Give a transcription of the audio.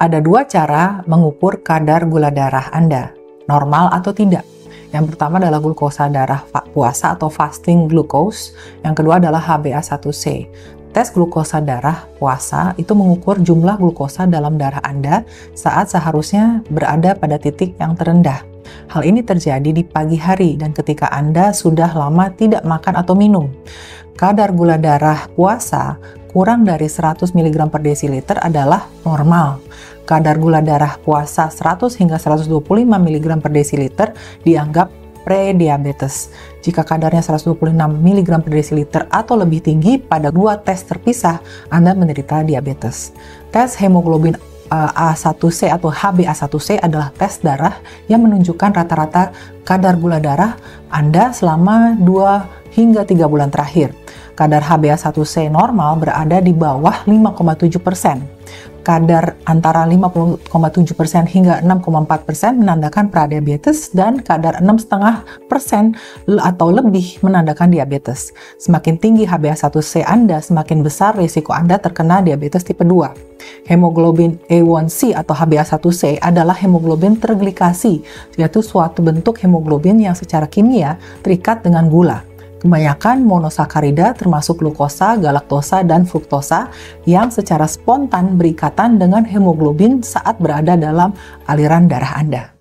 Ada dua cara mengukur kadar gula darah Anda, normal atau tidak. Yang pertama adalah glukosa darah puasa atau fasting glucose, yang kedua adalah HbA1c. Tes glukosa darah puasa itu mengukur jumlah glukosa dalam darah Anda saat seharusnya berada pada titik yang terendah. Hal ini terjadi di pagi hari dan ketika Anda sudah lama tidak makan atau minum. Kadar gula darah puasa kurang dari 100 mg per desiliter adalah normal. Kadar gula darah puasa 100 hingga 125 mg per desiliter dianggap pre-diabetes. Jika kadarnya 126 mg per desiliter atau lebih tinggi pada dua tes terpisah, Anda menderita diabetes. Tes hemoglobin eh, A1C atau HbA1c adalah tes darah yang menunjukkan rata-rata kadar gula darah Anda selama 2 hingga 3 bulan terakhir kadar HbA1c normal berada di bawah 5,7 persen. Kadar antara 5,7 persen hingga 6,4 persen menandakan pradiabetes dan kadar 6,5 persen atau lebih menandakan diabetes. Semakin tinggi HbA1c Anda, semakin besar risiko Anda terkena diabetes tipe 2. Hemoglobin A1C atau HbA1c adalah hemoglobin terglikasi, yaitu suatu bentuk hemoglobin yang secara kimia terikat dengan gula. Kebanyakan monosakarida termasuk glukosa, galaktosa, dan fruktosa yang secara spontan berikatan dengan hemoglobin saat berada dalam aliran darah Anda.